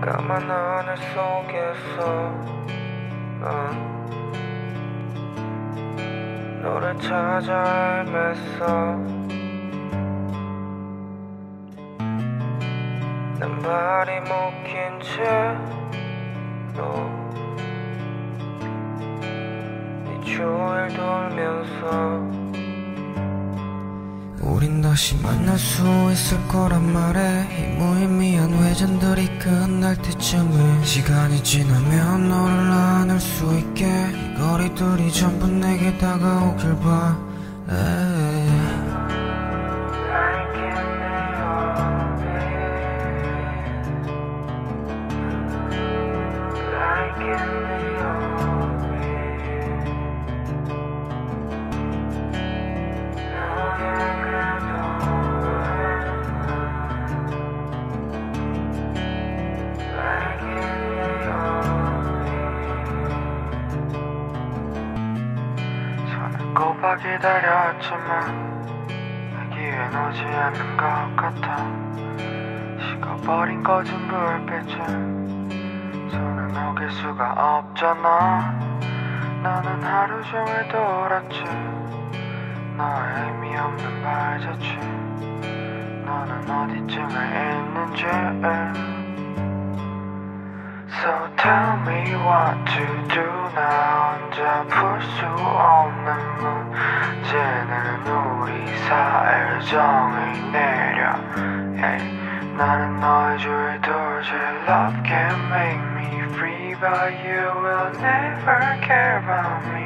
까만 하늘 속에서 난 너를 찾아 헤맸어. 난 발이 묶인 채로 네 주위를 돌면서 우린 다시 만날 수 있을 거란 말에 이 무의미한 회전들이 끝날 때쯤에 시간이 지나면 너를 꼽아 기다렸지만 내 기회는 오지 않는 것 같아. 식어버린 꺼진 불빛은 손을 녹일 수가 없잖아. 나는 하루 종일 돌았지. 너의 의미 없는 발자취. 너는 어디쯤에 있는지 So tell me what to do 나 혼자 풀 수 없는 문제는 우리 사이를 정의 내려 hey, 나는 너의 주위를 돌지 Love can make me free But you will never care about me